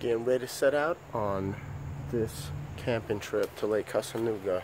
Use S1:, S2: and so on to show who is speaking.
S1: getting ready to set out on this camping trip to Lake Casanuga.